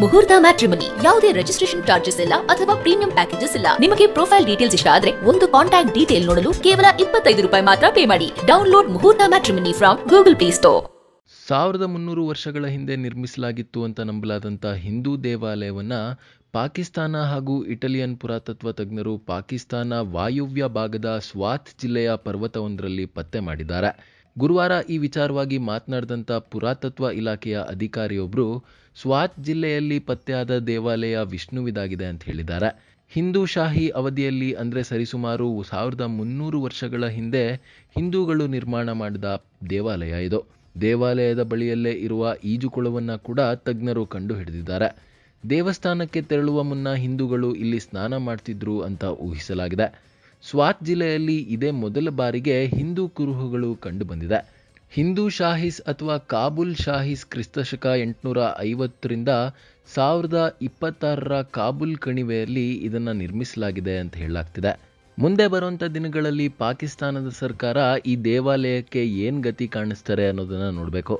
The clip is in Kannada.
ಮುಹೂರ್ತ ಮ್ಯಾಟ್ರಿಮನಿ ಯಾವುದೇ ರಿಜಿಸ್ಟ್ರೇಷನ್ ಚಾರ್ಜಸ್ ಇಲ್ಲ ಅಥವಾ ಪ್ರೀಮಿಯಂ ಪ್ಯಾಕೇಜಸ್ ಇಲ್ಲ. ನಿಮಗೆ ಪ್ರೊಫೈಲ್ ಡೀಟೇಲ್ಸ್ ಇಷ್ಟ ಆದ್ರೆ ಒಂದು ಕಾಂಟ್ಯಾಕ್ಟ್ ಡೀಟೇಲ್ ನೋಡಲು ಕೇವಲ ಇಪ್ಪತ್ತೈದು ರೂಪಾಯಿ ಮಾತ್ರ ಪೇ ಮಾಡಿ. Download Muhurta matrimony from Google Play Store ಸಾವಿರದ ಮುನ್ನೂರು ವರ್ಷಗಳ ಹಿಂದೆ ನಿರ್ಮಿಸಲಾಗಿತ್ತು ಅಂತ ನಂಬಲಾದಂಥ ಹಿಂದೂ ದೇವಾಲಯವನ್ನು ಪಾಕಿಸ್ತಾನ ಹಾಗೂ ಇಟಲಿಯನ್ ಪುರಾತತ್ವ ತಜ್ಞರು ಪಾಕಿಸ್ತಾನ ವಾಯುವ್ಯ ಭಾಗದ ಸ್ವಾತ್ ಜಿಲ್ಲೆಯ ಪರ್ವತವೊಂದರಲ್ಲಿ ಪತ್ತೆ ಮಾಡಿದ್ದಾರೆ. ಗುರುವಾರ ಈ ವಿಚಾರವಾಗಿ ಮಾತನಾಡಿದಂಥ ಪುರಾತತ್ವ ಇಲಾಖೆಯ ಅಧಿಕಾರಿಯೊಬ್ಬರು ಸ್ವಾತ್ ಜಿಲ್ಲೆಯಲ್ಲಿ ಪತ್ತೆಯಾದ ದೇವಾಲಯ ವಿಷ್ಣುವಿದಾಗಿದೆ ಅಂತ ಹೇಳಿದ್ದಾರೆ. ಹಿಂದೂ ಶಾಹಿ ಅವಧಿಯಲ್ಲಿ ಅಂದರೆ ಸರಿಸುಮಾರು ಸಾವಿರದ ಮುನ್ನೂರು ವರ್ಷಗಳ ಹಿಂದೆ ಹಿಂದೂಗಳು ನಿರ್ಮಾಣ ಮಾಡಿದ ದೇವಾಲಯ ಇದು. ದೇವಾಲಯದ ಬಳಿಯಲ್ಲೇ ಇರುವ ಈಜುಕೊಳವನ್ನು ಕೂಡ ತಜ್ಞರು ಕಂಡು ಹಿಡಿದಿದ್ದಾರೆ ದೇವಸ್ಥಾನಕ್ಕೆ ತೆರಳುವ ಮುನ್ನ ಹಿಂದೂಗಳು ಇಲ್ಲಿ ಸ್ನಾನ ಮಾಡ್ತಿದ್ರು ಅಂತ ಊಹಿಸಲಾಗಿದೆ. ಸ್ವಾತ್ ಜಿಲ್ಲೆಯಲ್ಲಿ ಇದೇ ಮೊದಲ ಬಾರಿಗೆ ಹಿಂದೂ ಕುರುಹುಗಳು ಕಂಡುಬಂದಿದೆ. ಹಿಂದೂ ಶಾಹೀಸ್ ಅಥವಾ ಕಾಬುಲ್ ಶಾಹೀಸ್ ಕ್ರಿಸ್ತಶಕ ಎಂಟುನೂರ ಐವತ್ತರಿಂದ ಸಾವಿರದ ಇಪ್ಪತ್ತಾರರ ಕಾಬುಲ್ ಕಣಿವೆಯಲ್ಲಿ ಇದನ್ನು ನಿರ್ಮಿಸಲಾಗಿದೆ ಅಂತ ಹೇಳಲಾಗ್ತಿದೆ. ಮುಂದೆ ಬರುವಂಥ ದಿನಗಳಲ್ಲಿ ಪಾಕಿಸ್ತಾನದ ಸರ್ಕಾರ ಈ ದೇವಾಲಯಕ್ಕೆ ಏನು ಗತಿ ಕಾಣಿಸ್ತಾರೆ ಅನ್ನೋದನ್ನು ನೋಡಬೇಕು.